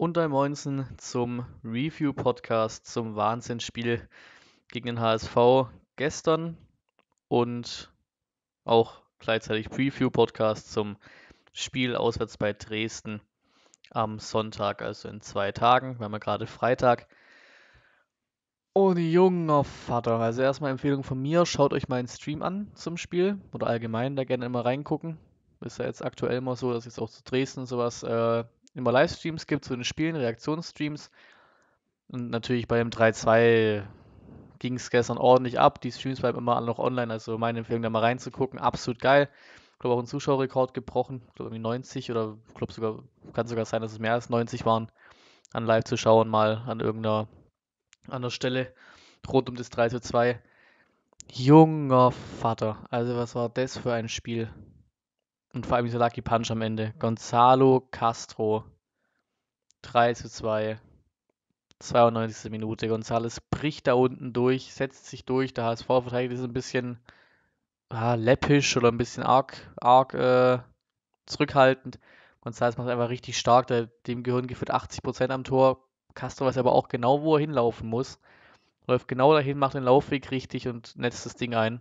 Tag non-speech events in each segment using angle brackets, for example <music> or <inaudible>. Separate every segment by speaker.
Speaker 1: und ein Moinsen zum Review-Podcast zum Wahnsinnsspiel gegen den HSV gestern und auch gleichzeitig Preview-Podcast zum Spiel auswärts bei Dresden am Sonntag, also in zwei Tagen. Wir haben ja gerade Freitag. Oh, junger Vater. Also erstmal Empfehlung von mir, schaut euch meinen Stream an zum Spiel oder allgemein da gerne immer reingucken. Ist ja jetzt aktuell mal so, dass jetzt auch zu Dresden sowas äh, immer Livestreams gibt zu den Spielen, Reaktionsstreams. Und natürlich bei dem 3-2 ging es gestern ordentlich ab. Die Streams bleiben immer noch online, also meine Empfehlung, da mal reinzugucken. Absolut geil. Ich glaube auch einen Zuschauerrekord gebrochen. Ich glaube irgendwie 90 oder ich glaube sogar, kann sogar sein, dass es mehr als 90 waren, an live zu schauen, mal an irgendeiner an der Stelle rund um das 3 2. Junger Vater, also was war das für ein Spiel? Und vor allem dieser Lucky Punch am Ende. Gonzalo Castro. 3 zu 2. 92. Minute. Gonzales bricht da unten durch, setzt sich durch. Der HSV verteidigt ist ein bisschen ah, läppisch oder ein bisschen arg, arg äh, zurückhaltend. Gonzales macht einfach richtig stark. Der, dem gehören geführt 80% am Tor. Castro weiß aber auch genau, wo er hinlaufen muss. Läuft genau dahin, macht den Laufweg richtig und netzt das Ding ein.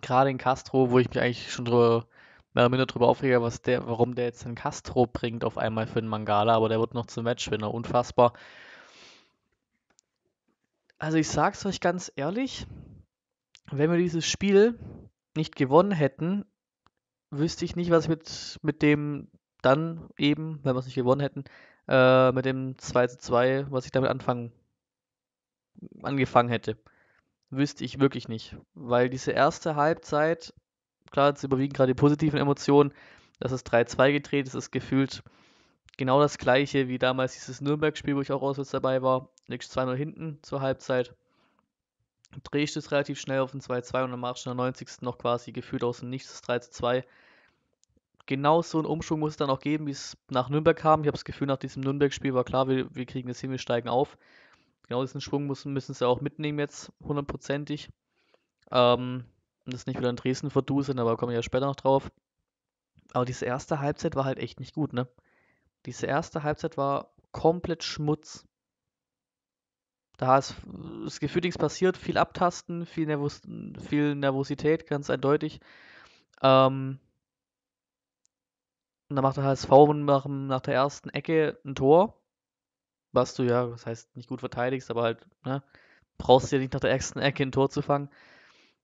Speaker 1: Gerade in Castro, wo ich mich eigentlich schon drüber mehr oder minder darüber aufrege, was der, warum der jetzt einen Castro bringt auf einmal für den Mangala, aber der wird noch zum Matchwinner. Unfassbar. Also ich sag's euch ganz ehrlich, wenn wir dieses Spiel nicht gewonnen hätten, wüsste ich nicht, was ich mit, mit dem dann eben, wenn wir es nicht gewonnen hätten, äh, mit dem 2 zu 2, was ich damit anfangen, angefangen hätte. Wüsste ich wirklich nicht. Weil diese erste Halbzeit klar, jetzt überwiegen gerade die positiven Emotionen. Das ist 3-2 gedreht, das ist gefühlt genau das gleiche wie damals dieses Nürnberg-Spiel, wo ich auch auswärts dabei war. Liegst 2-0 hinten zur Halbzeit. Drehst es relativ schnell auf den 2-2 und dann machst du in der 90. noch quasi gefühlt aus dem Nichts das 3-2. Genau so einen Umschwung muss es dann auch geben, wie es nach Nürnberg kam. Ich habe das Gefühl, nach diesem Nürnberg-Spiel war klar, wir, wir kriegen es hin, wir steigen auf. Genau diesen Schwung müssen, müssen sie auch mitnehmen jetzt, hundertprozentig. Ähm, das nicht wieder in Dresden verduseln, aber kommen wir ja später noch drauf. Aber diese erste Halbzeit war halt echt nicht gut, ne? Diese erste Halbzeit war komplett Schmutz. Da ist das Gefühl nichts passiert, viel Abtasten, viel, Nervos viel Nervosität, ganz eindeutig. Ähm, und dann macht der HSV nach, nach der ersten Ecke ein Tor. Was du ja, das heißt nicht gut verteidigst, aber halt, ne? Brauchst du ja nicht nach der ersten Ecke ein Tor zu fangen.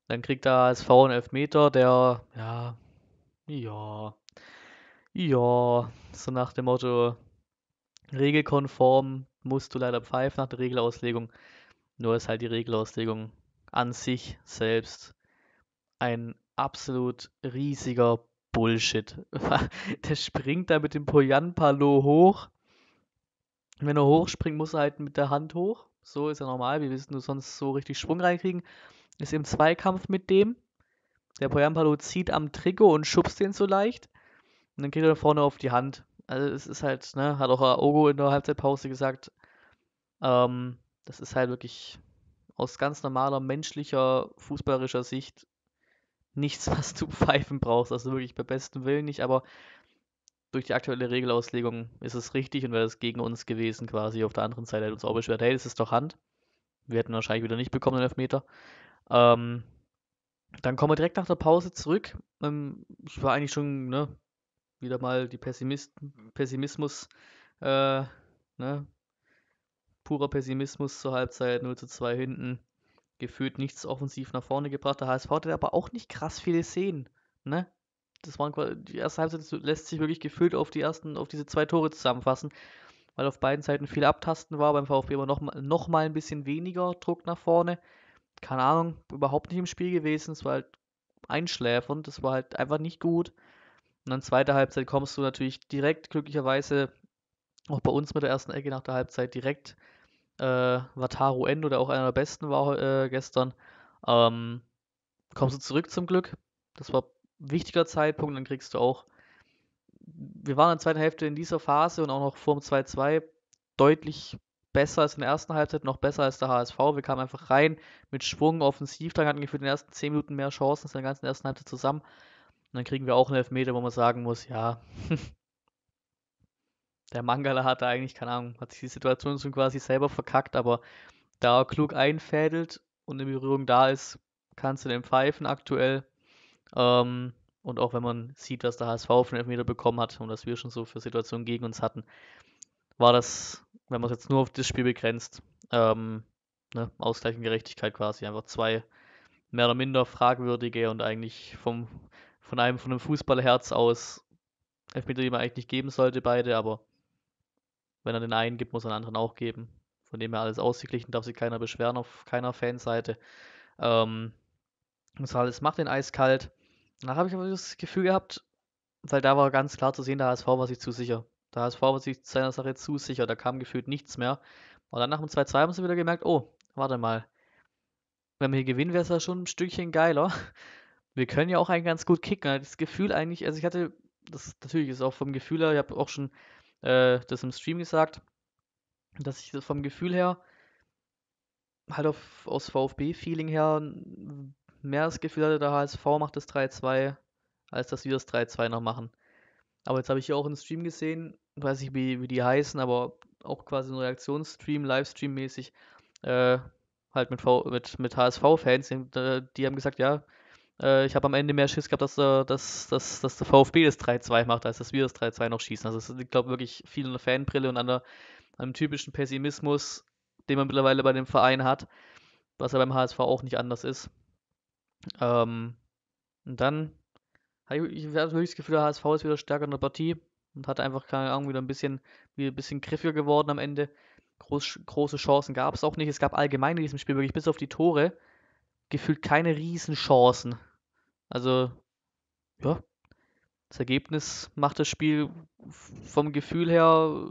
Speaker 1: Dann kriegt er als V einen Elfmeter, der, ja, ja, ja, so nach dem Motto, regelkonform musst du leider pfeifen nach der Regelauslegung. Nur ist halt die Regelauslegung an sich selbst ein absolut riesiger Bullshit. <laughs> Der springt da mit dem Poyan Palo hoch. Wenn er hochspringt, muss er halt mit der Hand hoch. So ist ja normal. Wir wissen, du sonst so richtig Schwung reinkriegen ist im Zweikampf mit dem. Der Poyampalo zieht am Trikot und schubst den so leicht. Und dann geht er vorne auf die Hand. Also es ist halt, ne, hat auch Ogo in der Halbzeitpause gesagt, ähm, das ist halt wirklich aus ganz normaler menschlicher, fußballerischer Sicht nichts, <laughs> was du pfeifen brauchst. Also wirklich bei bestem Willen nicht, aber durch die aktuelle Regelauslegung ist es richtig und wäre es gegen uns gewesen quasi. Auf der anderen Seite hätte uns auch beschwert, hey, das ist doch Hand. Wir hätten wahrscheinlich wieder nicht bekommen, den Elfmeter. Ähm, dann kommen wir direkt nach der Pause zurück. Ähm, ich war eigentlich schon, ne, wieder mal die Pessimist Pessimismus, äh, ne, purer Pessimismus zur Halbzeit, 0 zu 2 hinten. Gefühlt nichts offensiv nach vorne gebracht. Der HSV hatte aber auch nicht krass viele Szenen, ne? Das waren die erste Halbzeit lässt sich wirklich gefühlt auf die ersten, auf diese zwei Tore zusammenfassen, weil auf beiden Seiten viel Abtasten war, beim VfB immer noch, noch mal ein bisschen weniger Druck nach vorne keine Ahnung, überhaupt nicht im Spiel gewesen. Es war halt einschläfernd, das war halt einfach nicht gut. Und dann zweite Halbzeit kommst du natürlich direkt, glücklicherweise, auch bei uns mit der ersten Ecke nach der Halbzeit direkt äh, Wataru Endo, der auch einer der besten war äh, gestern, ähm, kommst du zurück zum Glück. Das war ein wichtiger Zeitpunkt, dann kriegst du auch. Wir waren in der zweiten Hälfte in dieser Phase und auch noch vor dem 2-2 deutlich besser als in der ersten Halbzeit, noch besser als der HSV. Wir kamen einfach rein mit Schwung, offensiv, dann hatten wir für den ersten 10 Minuten mehr Chancen als in der ganzen ersten Halbzeit zusammen. Und dann kriegen wir auch einen Elfmeter, wo man sagen muss, ja, <laughs> der Mangala hatte eigentlich, keine Ahnung, hat sich die Situation schon quasi selber verkackt, aber da er klug einfädelt und eine Berührung da ist, kannst du den pfeifen aktuell. Ähm, und auch wenn man sieht, was der HSV auf den Elfmeter bekommen hat und was wir schon so für Situationen gegen uns hatten, war das, wenn man es jetzt nur auf das Spiel begrenzt, ähm, ne, Ausgleich und Gerechtigkeit quasi. Einfach zwei mehr oder minder fragwürdige und eigentlich vom, von einem von einem Fußballherz aus Elfmeter, die man eigentlich nicht geben sollte, beide, aber wenn er den einen gibt, muss er den anderen auch geben. Von dem her alles ausgeglichen, darf sich keiner beschweren auf keiner Fanseite. Ähm, González macht den eiskalt. Danach habe ich aber das Gefühl gehabt, weil da war ganz klar zu sehen, der HSV war sich zu sicher. Der HSV war sich seiner Sache zu sicher, da kam gefühlt nichts mehr. Und dann nach dem 2-2 haben sie wieder gemerkt, oh, warte mal, wenn wir hier gewinnen, wäre es ja schon ein Stückchen geiler. <laughs> Wir können ja auch eigentlich ganz gut kicken. Das Gefühl eigentlich, also ich hatte, das natürlich ist auch vom Gefühl her, ich habe auch schon äh, das im Stream gesagt, dass ich vom Gefühl her halt auf, aus VfB-Feeling her mehr das Gefühl hatte, der HSV macht das 3-2, als dass wir das 3-2 noch machen. Aber jetzt habe ich hier auch einen Stream gesehen, weiß nicht, wie, wie die heißen, aber auch quasi ein Reaktionsstream, Livestream-mäßig, äh, halt mit, mit, mit HSV-Fans, die, die haben gesagt, ja, äh, ich habe am Ende mehr Schiss gehabt, dass, äh, dass, dass, dass der VfB das 3-2 macht, als dass wir das 3-2 noch schießen. Also ich glaube wirklich viel an der Fanbrille und an der, einem typischen Pessimismus, den man mittlerweile bei dem Verein hat, was ja beim HSV auch nicht anders ist. Ähm, und dann habe ich, ich wirklich das Gefühl, der HSV ist wieder stärker in der Partie und hat einfach, keine Ahnung, wieder ein bisschen, wieder ein bisschen griffiger geworden am Ende. Groß, große Chancen gab es auch nicht. Es gab allgemein in diesem Spiel wirklich bis auf die Tore gefühlt keine Riesenchancen. Also, ja, das Ergebnis macht das Spiel vom Gefühl her,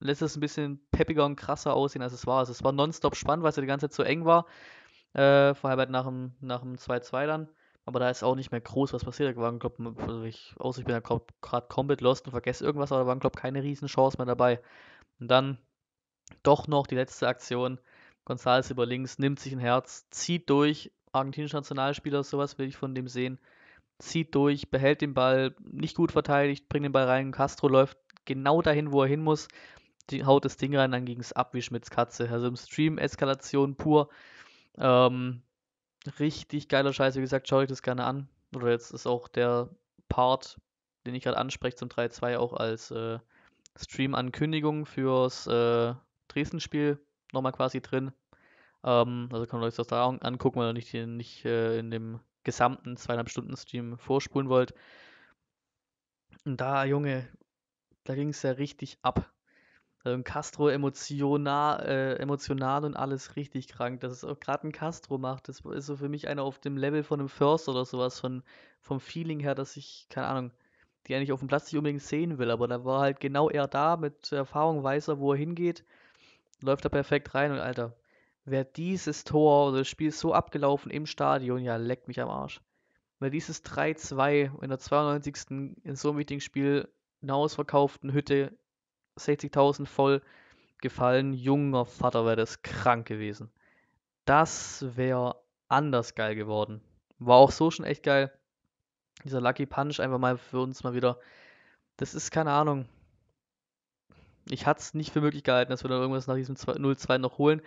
Speaker 1: lässt es ein bisschen peppiger und krasser aussehen, als es war. Also, es war nonstop spannend, weil es ja die ganze Zeit so eng war. Äh, vor allem halt nach dem, nach dem 2-2 dann. Aber da ist auch nicht mehr groß was passiert. Da waren, glaub, also ich, außer ich bin ja gerade komplett lost und vergesse irgendwas, aber da waren, glaube ich, keine Riesenchance mehr dabei. Und dann doch noch die letzte Aktion. González über links, nimmt sich ein Herz, zieht durch. Argentinischer Nationalspieler, sowas will ich von dem sehen. Zieht durch, behält den Ball, nicht gut verteidigt, bringt den Ball rein. Castro läuft genau dahin, wo er hin muss. Die, haut das Ding rein, dann ging es ab wie Schmitz Katze. Also im Stream Eskalation pur. Ähm, richtig geiler Scheiß, wie gesagt, schaue ich das gerne an. Oder jetzt ist auch der Part, den ich gerade anspreche zum 3-2 auch als äh, Stream-Ankündigung fürs äh, Dresden-Spiel nochmal quasi drin. Ähm, also kann man euch das da angucken, wenn ihr nicht, nicht äh, in dem gesamten zweieinhalb Stunden Stream vorspulen wollt. Und da, Junge, da ging es ja richtig ab. Also Castro emotional, äh, emotional und alles richtig krank. Das ist auch gerade ein Castro macht. Das ist so für mich einer auf dem Level von einem First oder sowas, von, vom Feeling her, dass ich, keine Ahnung, die eigentlich auf dem Platz nicht unbedingt sehen will. Aber da war halt genau er da, mit Erfahrung weiß er, wo er hingeht. Läuft da perfekt rein und Alter, wäre dieses Tor oder das Spiel so abgelaufen im Stadion, ja, leckt mich am Arsch. Wäre dieses 3-2 in der 92. in so einem wichtigen Spiel in einer ausverkauften Hütte 60.000 voll gefallen, junger Vater wäre das krank gewesen. Das wäre anders geil geworden. War auch so schon echt geil. Dieser Lucky Punch einfach mal für uns mal wieder. Das ist keine Ahnung ich hatte es nicht für möglich gehalten, dass wir da irgendwas nach diesem 0-2 noch holen.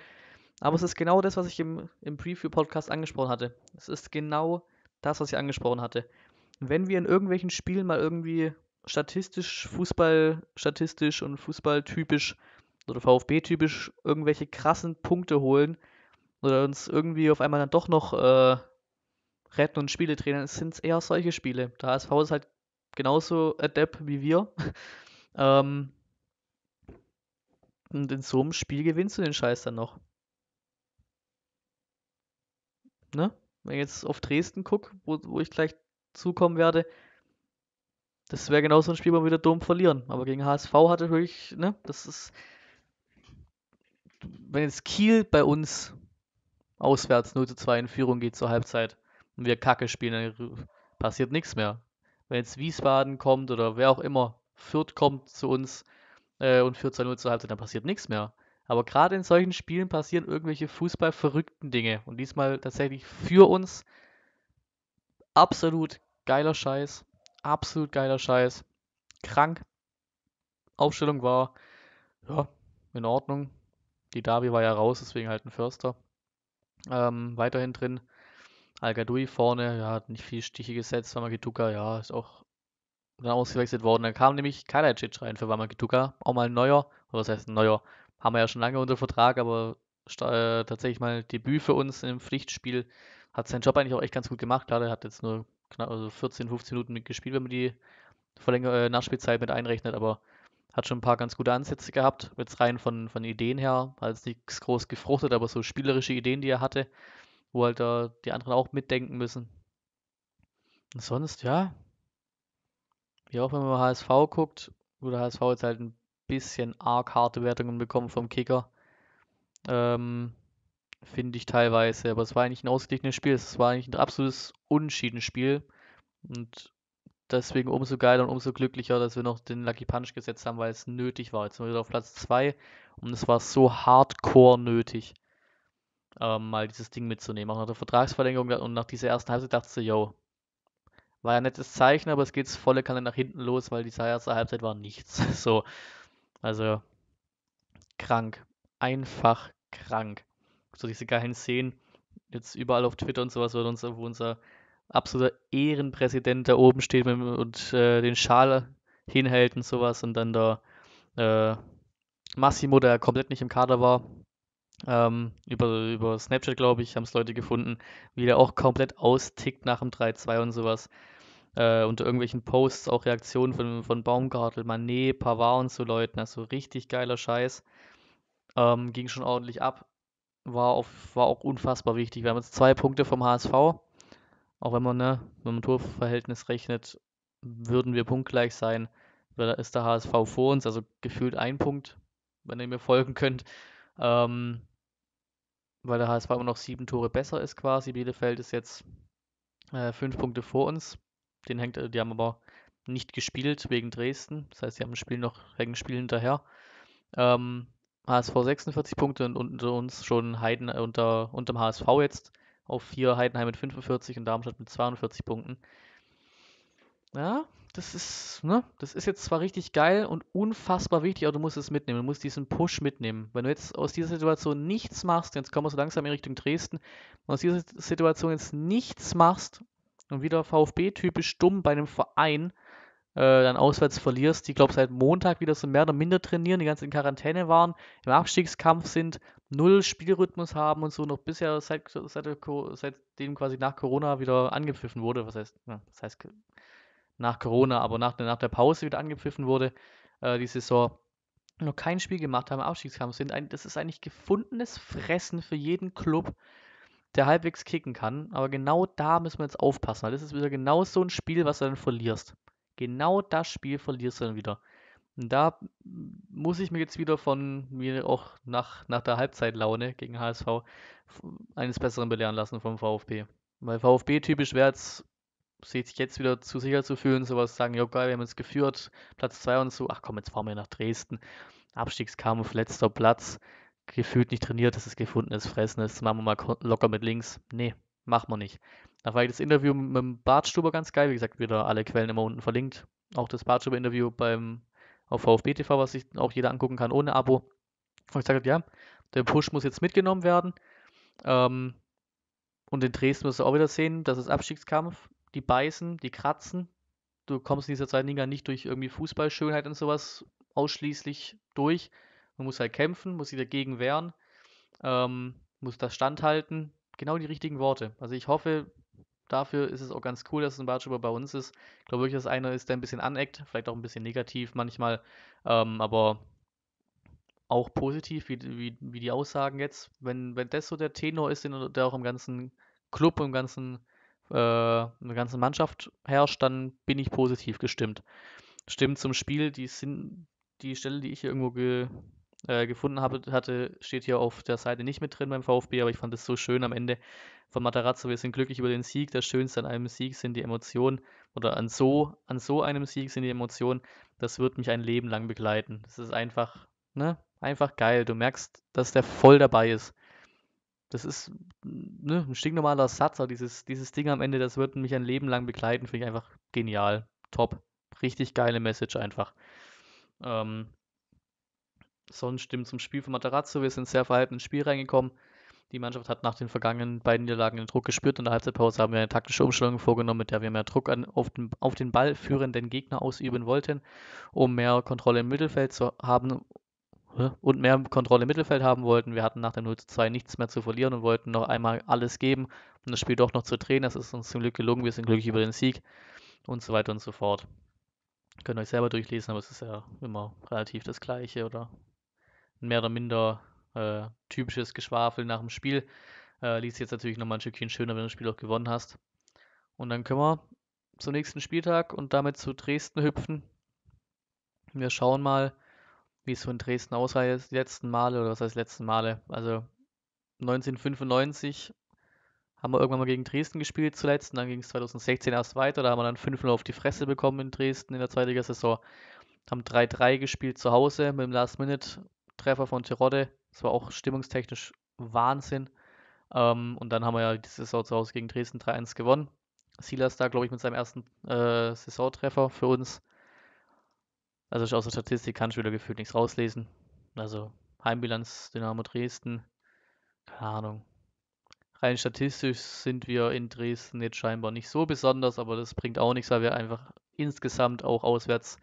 Speaker 1: Aber es ist genau das, was ich im, im Preview-Podcast angesprochen hatte. Es ist genau das, was ich angesprochen hatte. Wenn wir in irgendwelchen Spielen mal irgendwie statistisch, Fußball statistisch und Fußballtypisch oder VfB-typisch irgendwelche krassen Punkte holen oder uns irgendwie auf einmal dann doch noch äh, retten und Spiele drehen, sind es eher solche Spiele. Der HSV ist halt genauso adept wie wir. <laughs> ähm, und in so einem Spiel gewinnst du den Scheiß dann noch. Ne? Wenn ich jetzt auf Dresden gucke, wo, wo ich gleich zukommen werde, das wäre genau so ein Spiel, wo wir wieder dumm verlieren. Aber gegen HSV hatte wirklich, ne, das ist. Wenn jetzt Kiel bei uns auswärts 0 zu 2 in Führung geht zur Halbzeit und wir Kacke spielen, dann passiert nichts mehr. Wenn jetzt Wiesbaden kommt oder wer auch immer, Fürth kommt zu uns, äh, und führt 2-0 zur Halbzeit, dann passiert nichts mehr. Aber gerade in solchen Spielen passieren irgendwelche fußballverrückten Dinge. Und diesmal tatsächlich für uns absolut geiler Scheiß. Absolut geiler Scheiß. Krank. Aufstellung war, ja, in Ordnung. Die Davi war ja raus, deswegen halt ein Förster. Ähm, weiterhin drin. al vorne, ja, hat nicht viel Stiche gesetzt. Wamagetuka, ja, ist auch dann ausgewechselt worden. Dann kam nämlich Kalajdzic rein für Wamagetuka. Auch mal ein neuer, oder was heißt ein neuer? Haben wir ja schon lange unter Vertrag, aber äh, tatsächlich mal Debüt für uns im Pflichtspiel. Hat seinen Job eigentlich auch echt ganz gut gemacht. Klar, der hat jetzt nur knapp, also 14, 15 Minuten mitgespielt, wenn man die Verlänger äh, Nachspielzeit mit einrechnet, aber hat schon ein paar ganz gute Ansätze gehabt. Jetzt rein von, von Ideen her, hat jetzt nichts groß gefruchtet, aber so spielerische Ideen, die er hatte, wo halt da die anderen auch mitdenken müssen. Und sonst, ja, wie auch wenn man HSV guckt, wo der HSV jetzt halt ein bisschen arg harte Wertungen bekommen vom Kicker. Ähm, Finde ich teilweise, aber es war eigentlich ein ausgeglichenes Spiel. Es war eigentlich ein absolutes Unschiedenspiel. Und deswegen umso geiler und umso glücklicher, dass wir noch den Lucky Punch gesetzt haben, weil es nötig war. Jetzt sind wir wieder auf Platz 2 und es war so hardcore nötig, ähm, mal dieses Ding mitzunehmen. Auch nach der Vertragsverlängerung und nach dieser ersten Halbzeit dachte ich, yo, war ja nettes Zeichen, aber es geht volle Kanne nach hinten los, weil die erste Halbzeit war nichts. <laughs> So, also krank, einfach krank. So diese geilen Szenen, jetzt überall auf Twitter und sowas, wo unser, wo unser absoluter Ehrenpräsident da oben steht und äh, den Schal hinhält und sowas und dann da äh, Massimo, der komplett nicht im Kader war, ähm, über, über Snapchat, glaube ich, haben es Leute gefunden, wie der auch komplett austickt nach dem 3-2 und sowas. Äh, unter irgendwelchen Posts auch Reaktionen von, von Baumgartel, Manet, Pavard und so Leuten. Also richtig geiler Scheiß. Ähm, ging schon ordentlich ab. War, auf, war auch unfassbar wichtig. Wir haben jetzt zwei Punkte vom HSV. Auch wenn man, ne, wenn man Torverhältnis rechnet, würden wir punktgleich sein. Da ist der HSV vor uns, also gefühlt ein Punkt, wenn ihr mir folgen könnt. Ähm, weil der HSV immer noch sieben Tore besser ist quasi. Bielefeld ist jetzt äh, fünf Punkte vor uns. Den hängt, äh, die haben aber nicht gespielt wegen Dresden. Das heißt, sie haben ein Spiel noch, hängen ein Spiel hinterher. Ähm, HSV 46 Punkte und unter uns schon Heiden äh, unter, unterm HSV jetzt auf 4, Heidenheim mit 45 und Darmstadt mit 42 Punkten. Ja, das ist, ne, das ist jetzt zwar richtig geil und unfassbar wichtig, aber du musst es mitnehmen. Du musst diesen Push mitnehmen. Wenn du jetzt aus dieser Situation nichts machst, jetzt kommen wir so langsam in Richtung Dresden, aus dieser Situation jetzt nichts machst und wieder VfB-typisch dumm bei einem Verein, dann auswärts verlierst, die, glaube seit Montag wieder so mehr oder minder trainieren, die ganze in Quarantäne waren, im Abstiegskampf sind, null Spielrhythmus haben und so noch bisher seit, seit, seitdem quasi nach Corona wieder angepfiffen wurde. Was heißt, das heißt nach Corona, aber nach, nach der Pause wieder angepfiffen wurde, äh, die Saison noch kein Spiel gemacht haben, im Abstiegskampf sind. Ein, das ist eigentlich gefundenes Fressen für jeden Club, der halbwegs kicken kann. Aber genau da müssen wir jetzt aufpassen, weil das ist wieder genau so ein Spiel, was du dann verlierst. Genau das Spiel verlierst du dann wieder. Und da muss ich mir jetzt wieder von mir auch nach, nach der Halbzeitlaune gegen HSV eines Besseren belehren lassen vom VfB. Weil VfB typisch wäre jetzt, sich jetzt wieder zu sicher zu fühlen, sowas sagen, ja geil, wir haben jetzt geführt, Platz 2 und so, ach komm, jetzt fahren wir nach Dresden. Abstiegskampf, letzter Platz, gefühlt nicht trainiert, das ist gefundenes Fressen, das machen wir mal locker mit links. Nee, machen wir nicht. Da war ich das Interview mit dem Bartstuber ganz geil. Wie gesagt, wieder alle Quellen immer unten verlinkt. Auch das Bartstuber-Interview beim auf VfB TV, was sich auch jeder angucken kann ohne Abo. Und ich sage, ja, der Push muss jetzt mitgenommen werden. Ähm, und in Dresden wirst du auch wieder sehen, das ist Abstiegskampf. Die beißen, die kratzen. Du kommst in dieser Liga nicht durch irgendwie Fußballschönheit und sowas ausschließlich durch. Man muss halt kämpfen, muss sich dagegen wehren, ähm, muss das standhalten. Genau die richtigen Worte. Also ich hoffe, dafür ist es auch ganz cool, dass ein Bartschuber bei uns ist. Ich glaube wirklich, dass einer ist, der ein bisschen aneckt, vielleicht auch ein bisschen negativ manchmal, ähm, aber auch positiv, wie, wie, wie die Aussagen jetzt. Wenn, wenn das so der Tenor ist, der auch im ganzen Club, im ganzen, äh, in der ganzen Mannschaft herrscht, dann bin ich positiv gestimmt. Stimmt zum Spiel, die sind die Stelle, die ich hier irgendwo ge, äh, gefunden habe, hatte, steht hier auf der Seite nicht mit drin beim VfB, aber ich fand es so schön am Ende von Matarazzo. Wir sind glücklich über den Sieg. Das Schönste an einem Sieg sind die Emotionen oder an so, an so einem Sieg sind die Emotionen. Das wird mich ein Leben lang begleiten. Das ist einfach, ne, einfach geil. Du merkst, dass der voll dabei ist. Das ist ne, ein stinknormaler Satz, aber dieses, dieses Ding am Ende, das wird mich ein Leben lang begleiten, finde ich einfach genial. Top. Richtig geile Message einfach. Ähm, sonst stimmt zum Spiel von Matarazzo. Wir sind sehr verhalten ins Spiel reingekommen. Die Mannschaft hat nach den vergangenen beiden Niederlagen den Druck gespürt. In der Halbzeitpause haben wir eine taktische Umstellung vorgenommen, mit der wir mehr Druck an, auf, den, auf den Ball führenden Gegner ausüben wollten, um mehr Kontrolle im Mittelfeld zu haben und mehr Kontrolle im Mittelfeld haben wollten. Wir hatten nach dem 0 zu 2 nichts mehr zu verlieren und wollten noch einmal alles geben, um das Spiel doch noch zu drehen. Das ist uns zum Glück gelungen. Wir sind glücklich über den Sieg und so weiter und so fort. Könnt ihr euch selber durchlesen, aber es ist ja immer relativ das Gleiche oder mehr oder minder äh, typisches Geschwafel nach dem Spiel. Äh, liest jetzt natürlich nochmal ein Stückchen schöner, wenn du das Spiel auch gewonnen hast. Und dann können wir zum nächsten Spieltag und damit zu Dresden hüpfen. Wir schauen mal, wie es so in Dresden aussah die letzten Male, oder was heißt letzten Male? Also 1995 haben wir irgendwann mal gegen Dresden gespielt zuletzt und dann ging es 2016 erst weiter. Da haben wir dann 5-0 auf die Fresse bekommen in Dresden in der zweiten Saison. Haben 3-3 gespielt zu Hause mit dem Last-Minute-Treffer von Terodde. Das war auch stimmungstechnisch Wahnsinn. Ähm, und dann haben wir ja die Saison zu Hause gegen Dresden 3-1 gewonnen. Silas da, glaube ich, mit seinem ersten äh, Saisontreffer für uns. Also aus der Statistik kann ich wieder gefühlt nichts rauslesen. Also Heimbilanz Dynamo Dresden, keine Ahnung. Rein statistisch sind wir in Dresden jetzt scheinbar nicht so besonders, aber das bringt auch nichts, weil wir einfach insgesamt auch auswärts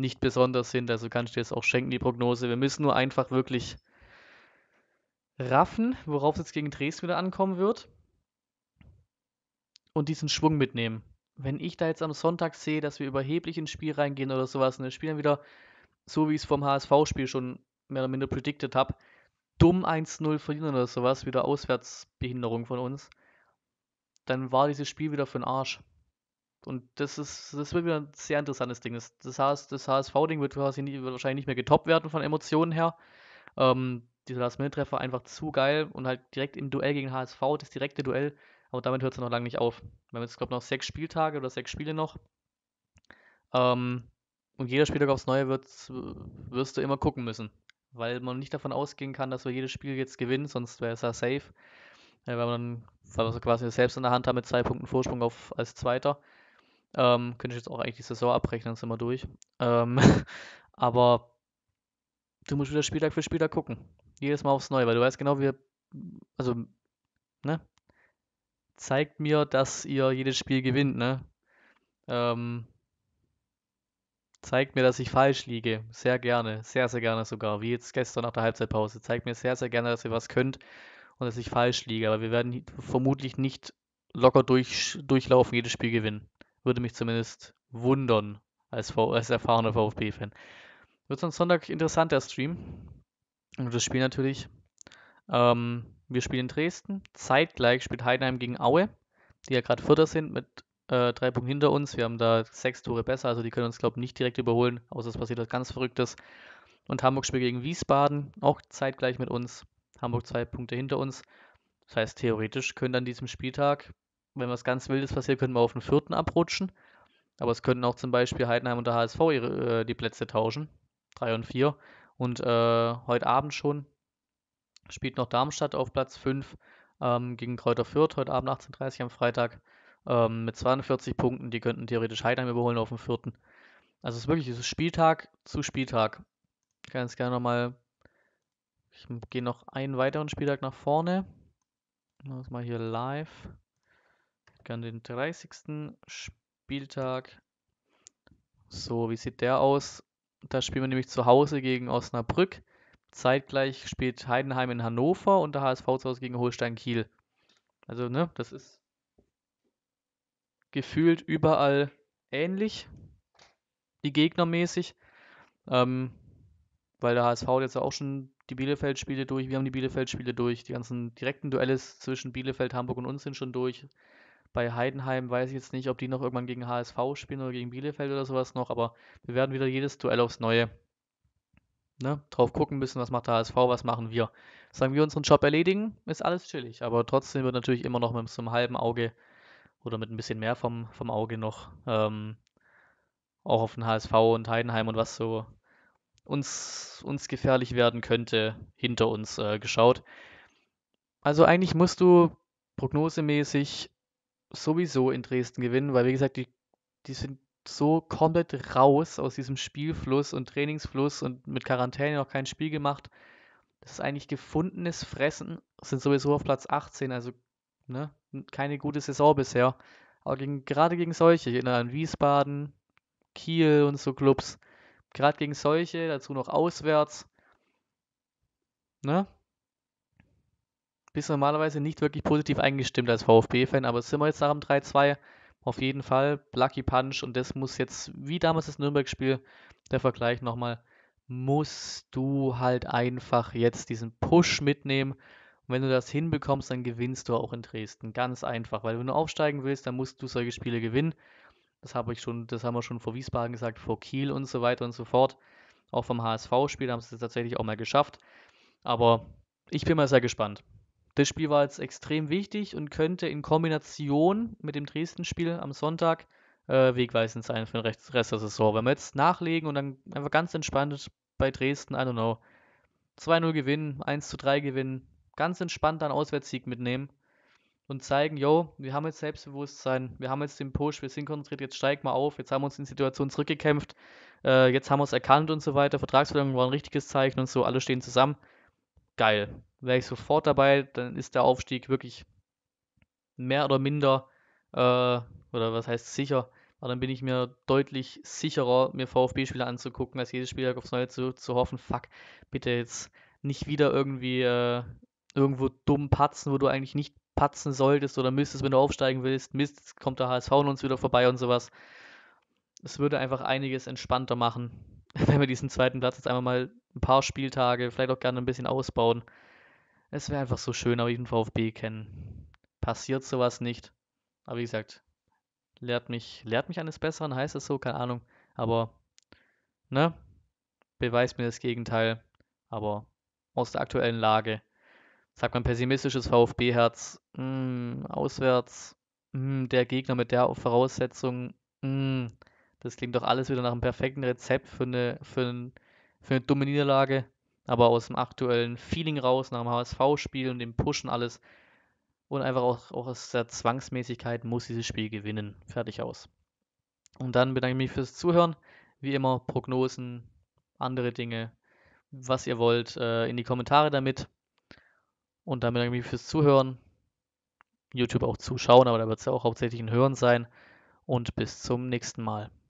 Speaker 1: nicht besonders sind. Also kann ich dir jetzt auch schenken, die Prognose. Wir müssen nur einfach wirklich raffen, worauf es jetzt gegen Dresden wieder ankommen wird. Und diesen Schwung mitnehmen. Wenn ich da jetzt am Sonntag sehe, dass wir überheblich ins Spiel reingehen oder sowas und wir spielen wieder so, wie ich es vom HSV-Spiel schon mehr oder minder predicted habe, dumm 1-0 verlieren oder sowas, wieder Auswärtsbehinderung von uns, dann war dieses Spiel wieder für den Arsch. Und das ist, das wird wieder ein sehr interessantes Ding. Das, das, das HSV-Ding wird, wird, wahrscheinlich nicht mehr getoppt werden von Emotionen her. Ähm, dieser Last-Minute-Treffer einfach zu geil und halt direkt im Duell gegen HSV, das direkte Duell. Aber damit hört es noch lange nicht auf. Wir haben jetzt, glaube ich, noch sechs Spieltage oder sechs Spiele noch. Ähm, und jeder Spieltag aufs Neue wirst du immer gucken müssen. Weil man nicht davon ausgehen kann, dass wir jedes Spiel jetzt gewinnen, sonst wäre es ja safe. Ja, weil man weil wir quasi selbst in der Hand haben mit zwei Punkten Vorsprung auf, als Zweiter. Ähm, könnte ich jetzt auch eigentlich die Saison abrechnen, sind wir durch. Ähm, <laughs> aber du musst wieder Spieltag für Spieltag gucken. Jedes Mal aufs Neue, weil du weißt genau, wie, also, ne? Zeigt mir, dass ihr jedes Spiel gewinnt, ne? Ähm, zeigt mir, dass ich falsch liege. Sehr gerne, sehr, sehr gerne sogar. Wie jetzt gestern nach der Halbzeitpause. Zeigt mir sehr, sehr gerne, dass ihr was könnt und dass ich falsch liege. Aber wir werden vermutlich nicht locker durch, durchlaufen, jedes Spiel gewinnen. Würde mich zumindest wundern als, v als erfahrener VfB-Fan. Wird sonst Sonntag interessant, der Stream. Und das Spiel natürlich. Ähm, wir spielen in Dresden. Zeitgleich spielt Heidenheim gegen Aue, die ja gerade Vierter sind mit äh, drei Punkten hinter uns. Wir haben da sechs Tore besser, also die können uns, glaube ich, nicht direkt überholen, außer es passiert was ganz Verrücktes. Und Hamburg spielt gegen Wiesbaden, auch zeitgleich mit uns. Hamburg zwei Punkte hinter uns. Das heißt, theoretisch können an diesem Spieltag, wenn was ganz Wildes passiert, können wir auf den vierten abrutschen. Aber es könnten auch zum Beispiel Heidenheim und der HSV ihre, äh, die Plätze tauschen. Drei und vier. Und äh, heute Abend schon spielt noch Darmstadt auf Platz 5 ähm, gegen Kräuter Fürth, heute Abend 18.30 Uhr am Freitag ähm, mit 42 Punkten. Die könnten theoretisch Heidenheim überholen auf dem vierten. Also es ist wirklich es ist Spieltag zu Spieltag. Ich kann jetzt gerne nochmal, ich gehe noch einen weiteren Spieltag nach vorne. Das mal hier live. Kann den 30. Spieltag. So, wie sieht der aus? Da spielen wir nämlich zu Hause gegen Osnabrück. Zeitgleich spielt Heidenheim in Hannover und der HSV zu Hause gegen Holstein Kiel. Also, ne, das ist gefühlt überall ähnlich, die Gegnermäßig. Ähm, weil der HSV jetzt auch schon die Bielefeld-Spiele durch, wir haben die Bielefeld-Spiele durch, die ganzen direkten Duelle zwischen Bielefeld, Hamburg und uns sind schon durch. Bei Heidenheim weiß ich jetzt nicht, ob die noch irgendwann gegen HSV spielen oder gegen Bielefeld oder sowas noch, aber wir werden wieder jedes Duell aufs Neue ne, drauf gucken müssen, was macht der HSV, was machen wir. Sagen wir unseren Job erledigen, ist alles chillig, aber trotzdem wird natürlich immer noch mit so einem halben Auge oder mit ein bisschen mehr vom, vom Auge noch ähm, auch auf den HSV und Heidenheim und was so uns, uns gefährlich werden könnte, hinter uns äh, geschaut. Also eigentlich musst du prognosemäßig sowieso in Dresden gewinnen, weil wie gesagt, die, die sind so komplett raus aus diesem Spielfluss und Trainingsfluss und mit Quarantäne noch kein Spiel gemacht. Das ist eigentlich gefundenes Fressen, sind sowieso auf Platz 18, also ne, keine gute Saison bisher. Aber gegen, gerade gegen solche, ich erinnere an Wiesbaden, Kiel und so Clubs, gerade gegen solche, dazu noch auswärts, ne? Bist normalerweise nicht wirklich positiv eingestimmt als VfB-Fan, aber sind wir jetzt nach dem 3-2 auf jeden Fall Lucky Punch und das muss jetzt, wie damals das Nürnberg-Spiel, der Vergleich nochmal, musst du halt einfach jetzt diesen Push mitnehmen. Und wenn du das hinbekommst, dann gewinnst du auch in Dresden. Ganz einfach, weil wenn du aufsteigen willst, dann musst du solche Spiele gewinnen. Das habe ich schon, das haben wir schon vor Wiesbaden gesagt, vor Kiel und so weiter und so fort. Auch vom HSV-Spiel haben sie es tatsächlich auch mal geschafft. Aber ich bin mal sehr gespannt. Das Spiel war jetzt extrem wichtig und könnte in Kombination mit dem Dresden-Spiel am Sonntag äh, wegweisend sein für den Rest, der Saison. Wenn wir jetzt nachlegen und dann einfach ganz entspannt bei Dresden, I don't know, 2-0 gewinnen, 1-3 gewinnen, ganz entspannt einen Auswärtssieg mitnehmen und zeigen, yo, wir haben jetzt Selbstbewusstsein, wir haben jetzt den Push, wir sind konzentriert, jetzt steig mal auf, jetzt haben wir uns in Situation zurückgekämpft, äh, jetzt haben wir es erkannt und so weiter, Vertragsverlängerung war ein richtiges Zeichen und so, alle stehen zusammen. Geil. Wäre ich sofort dabei, dann ist der Aufstieg wirklich mehr oder minder, äh, oder was heißt sicher, aber dann bin ich mir deutlich sicherer, mir VfB-Spieler anzugucken, als jedes Spiel aufs Neue zu, zu hoffen, fuck, bitte jetzt nicht wieder irgendwie äh, irgendwo dumm patzen, wo du eigentlich nicht patzen solltest oder müsstest, wenn du aufsteigen willst. Mist, kommt der HSV und uns wieder vorbei und sowas. Es würde einfach einiges entspannter machen, <laughs> wenn wir diesen zweiten Platz jetzt einmal mal ein paar Spieltage, vielleicht auch gerne ein bisschen ausbauen. Es wäre einfach so schön, aber ich den VfB kennen. Passiert sowas nicht. Aber wie gesagt, lehrt mich, lehrt mich eines Besseren, heißt es so, keine Ahnung. Aber, ne? Beweist mir das Gegenteil. Aber aus der aktuellen Lage sagt man pessimistisches VfB-Herz, hm, auswärts, mh, hm, der Gegner mit der Voraussetzung, mh, hm, das klingt doch alles wieder nach einem perfekten Rezept für eine, für, ein, für eine dumme Niederlage. Aber aus dem aktuellen Feeling raus, nach dem HSV-Spiel und dem Pushen alles und einfach auch, auch aus der Zwangsmäßigkeit muss dieses Spiel gewinnen. Fertig aus. Und dann bedanke ich mich fürs Zuhören. Wie immer, Prognosen, andere Dinge, was ihr wollt, äh, in die Kommentare damit. Und dann bedanke ich mich fürs Zuhören. YouTube auch zuschauen, aber da wird es ja auch hauptsächlich ein Hören sein. Und bis zum nächsten Mal.